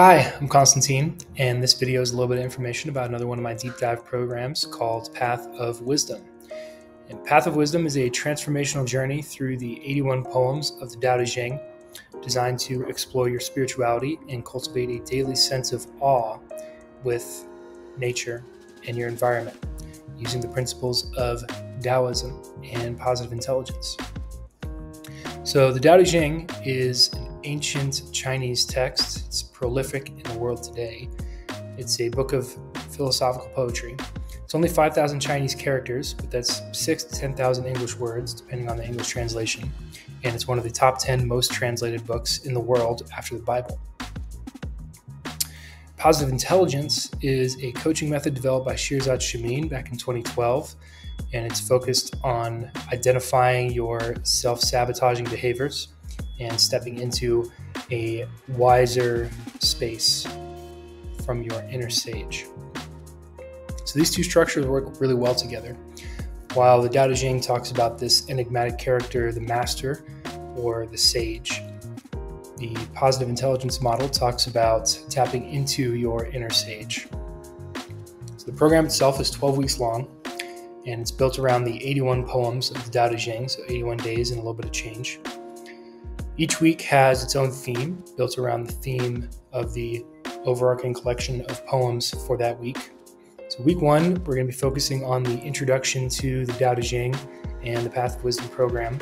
Hi, I'm Constantine, and this video is a little bit of information about another one of my deep dive programs called Path of Wisdom. And Path of Wisdom is a transformational journey through the 81 poems of the Tao Te Ching, designed to explore your spirituality and cultivate a daily sense of awe with nature and your environment, using the principles of Taoism and positive intelligence. So, the Tao Te Ching is an ancient Chinese text. It's prolific in the world today. It's a book of philosophical poetry. It's only 5,000 Chinese characters, but that's 6 to 10,000 English words, depending on the English translation. And it's one of the top 10 most translated books in the world after the Bible. Positive Intelligence is a coaching method developed by Shirzad Chamine back in 2012, and it's focused on identifying your self sabotaging behaviors and stepping into a wiser space from your inner sage. So these two structures work really well together. While the Tao Te Ching talks about this enigmatic character, the master or the sage, the positive intelligence model talks about tapping into your inner sage. So the program itself is 12 weeks long and it's built around the 81 poems of the Tao Te Ching, so 81 days and a little bit of change. Each week has its own theme built around the theme of the overarching collection of poems for that week. So, week one, we're going to be focusing on the introduction to the Tao Te Ching and the Path of Wisdom program.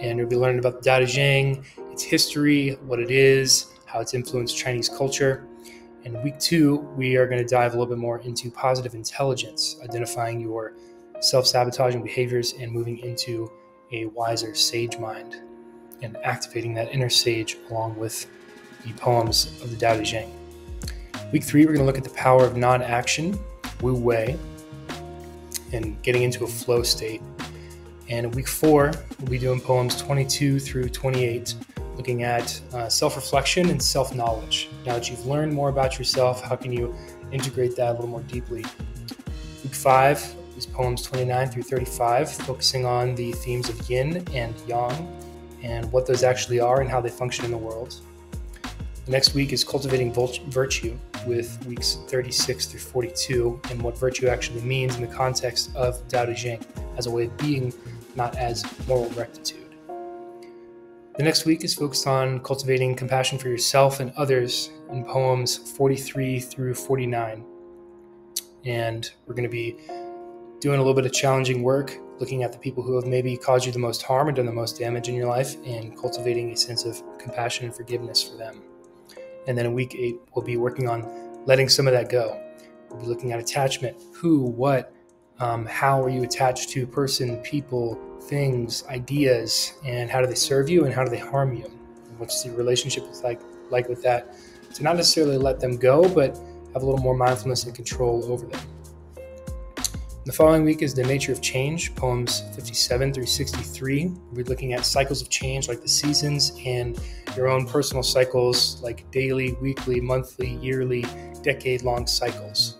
And we'll be learning about the Tao Te Ching, its history, what it is, how it's influenced Chinese culture. And week two, we are going to dive a little bit more into positive intelligence, identifying your self sabotaging behaviors and moving into a wiser sage mind and activating that inner sage along with the poems of the Tao Te Ching. Week three, we're going to look at the power of non action, Wu Wei, and getting into a flow state. And week four, we'll be doing poems 22 through 28, looking at uh, self reflection and self knowledge. Now that you've learned more about yourself, how can you integrate that a little more deeply? Week five is poems 29 through 35, focusing on the themes of yin and yang and what those actually are and how they function in the world. The next week is cultivating virtue with weeks 36 through 42 and what virtue actually means in the context of Tao Te Ching as a way of being, not as moral rectitude. The next week is focused on cultivating compassion for yourself and others in poems 43 through 49. And we're going to be doing a little bit of challenging work looking at the people who have maybe caused you the most harm and done the most damage in your life and cultivating a sense of compassion and forgiveness for them. And then in week eight, we'll be working on letting some of that go. We'll be looking at attachment who, what, um, how are you attached to person, people, things, ideas, and how do they serve you and how do they harm you? What's the relationship like, like with that? To not necessarily let them go, but have a little more mindfulness and control over them. The following week is The Nature of Change, poems 57 through 63. We'll be looking at cycles of change like the seasons and your own personal cycles like daily, weekly, monthly, yearly, decade long cycles.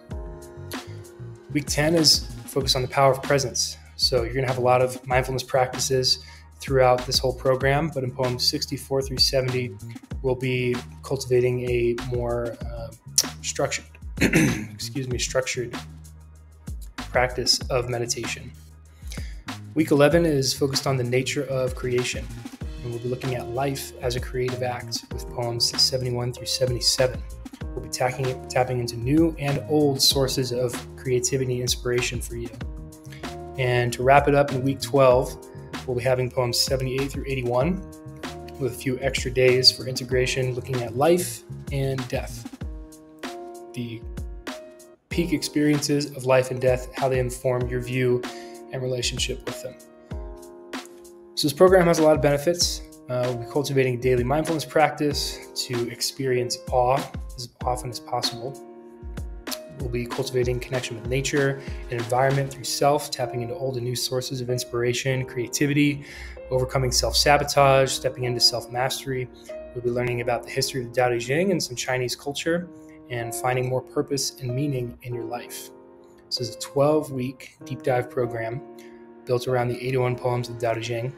Week 10 is focused on the power of presence. So you're going to have a lot of mindfulness practices throughout this whole program, but in poems 64 through 70, we'll be cultivating a more uh, structured, excuse me, structured practice of meditation. Week 11 is focused on the nature of creation, and we'll be looking at life as a creative act with poems 71 through 77. We'll be tapping, tapping into new and old sources of creativity and inspiration for you. And to wrap it up in week 12, we'll be having poems 78 through 81 with a few extra days for integration looking at life and death. The peak experiences of life and death, how they inform your view and relationship with them. So, this program has a lot of benefits. Uh, we'll be cultivating daily mindfulness practice to experience awe as often as possible. We'll be cultivating connection with nature and environment through self, tapping into old and new sources of inspiration, creativity, overcoming self sabotage, stepping into self mastery. We'll be learning about the history of the Tao Te Ching and some Chinese culture, and finding more purpose and meaning in your life. This is a 12 week deep dive program built around the 81 poems of Tao Te Ching,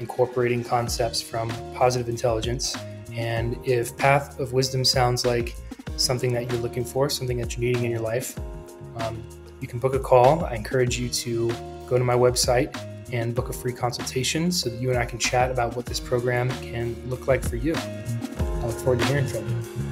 incorporating concepts from positive intelligence And if Path of Wisdom sounds like something that you're looking for, something that you're needing in your life, um, you can book a call. I encourage you to go to my website and book a free consultation so that you and I can chat about what this program can look like for you. I look forward to hearing from you.